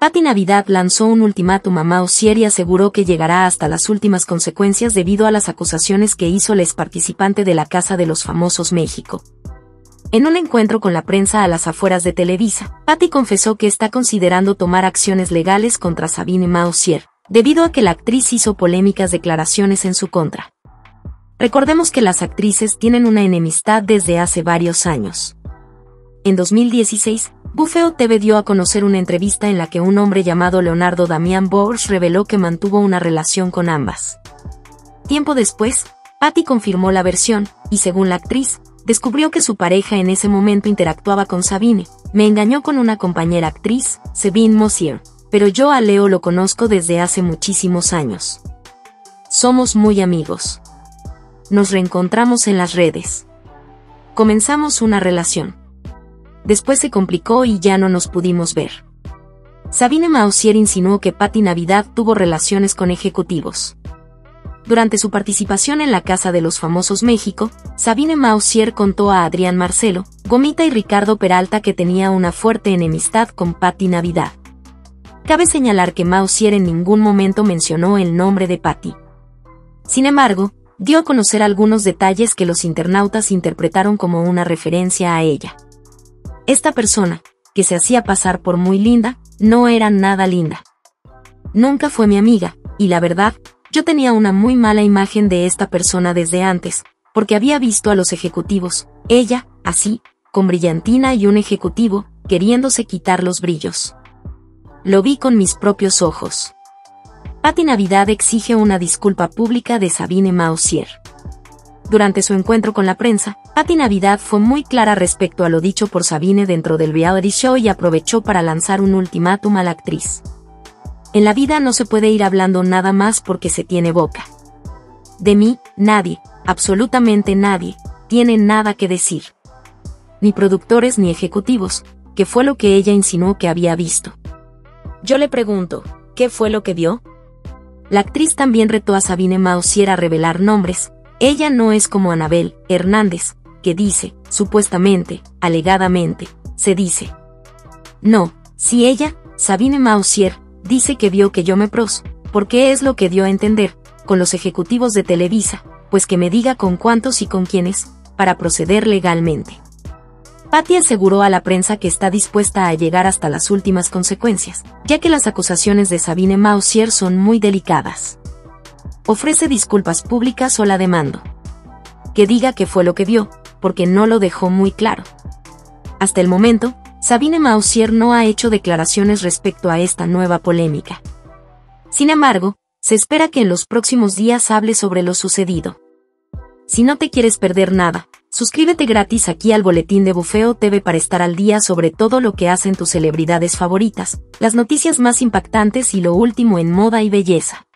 Patti Navidad lanzó un ultimátum a Mao Sier y aseguró que llegará hasta las últimas consecuencias debido a las acusaciones que hizo la ex participante de la Casa de los Famosos México. En un encuentro con la prensa a las afueras de Televisa, Patti confesó que está considerando tomar acciones legales contra Sabine Mausier, debido a que la actriz hizo polémicas declaraciones en su contra. Recordemos que las actrices tienen una enemistad desde hace varios años. En 2016, Buffeo TV dio a conocer una entrevista en la que un hombre llamado Leonardo Damián Borges reveló que mantuvo una relación con ambas. Tiempo después, Patty confirmó la versión, y según la actriz, descubrió que su pareja en ese momento interactuaba con Sabine. Me engañó con una compañera actriz, Sabine Mosier, pero yo a Leo lo conozco desde hace muchísimos años. Somos muy amigos. Nos reencontramos en las redes. Comenzamos una relación. Después se complicó y ya no nos pudimos ver. Sabine Mausier insinuó que Patti Navidad tuvo relaciones con ejecutivos. Durante su participación en la Casa de los Famosos México, Sabine Mausier contó a Adrián Marcelo, Gomita y Ricardo Peralta que tenía una fuerte enemistad con Patti Navidad. Cabe señalar que Mausier en ningún momento mencionó el nombre de Patti. Sin embargo, dio a conocer algunos detalles que los internautas interpretaron como una referencia a ella. Esta persona, que se hacía pasar por muy linda, no era nada linda. Nunca fue mi amiga, y la verdad, yo tenía una muy mala imagen de esta persona desde antes, porque había visto a los ejecutivos, ella, así, con brillantina y un ejecutivo, queriéndose quitar los brillos. Lo vi con mis propios ojos. Patti Navidad exige una disculpa pública de Sabine Mausier. Durante su encuentro con la prensa, Patti Navidad fue muy clara respecto a lo dicho por Sabine dentro del reality show y aprovechó para lanzar un ultimátum a la actriz. En la vida no se puede ir hablando nada más porque se tiene boca. De mí, nadie, absolutamente nadie, tiene nada que decir. Ni productores ni ejecutivos, que fue lo que ella insinuó que había visto. Yo le pregunto, ¿qué fue lo que vio? La actriz también retó a Sabine Mausier a revelar nombres. Ella no es como Anabel Hernández, que dice, supuestamente, alegadamente, se dice. No, si ella, Sabine Mausier, dice que vio que yo me pros, porque es lo que dio a entender, con los ejecutivos de Televisa, pues que me diga con cuántos y con quiénes, para proceder legalmente. Patty aseguró a la prensa que está dispuesta a llegar hasta las últimas consecuencias, ya que las acusaciones de Sabine Mausier son muy delicadas. Ofrece disculpas públicas o la demando. Que diga que fue lo que vio, porque no lo dejó muy claro. Hasta el momento, Sabine Mausier no ha hecho declaraciones respecto a esta nueva polémica. Sin embargo, se espera que en los próximos días hable sobre lo sucedido. Si no te quieres perder nada, suscríbete gratis aquí al boletín de Bufeo TV para estar al día sobre todo lo que hacen tus celebridades favoritas, las noticias más impactantes y lo último en moda y belleza.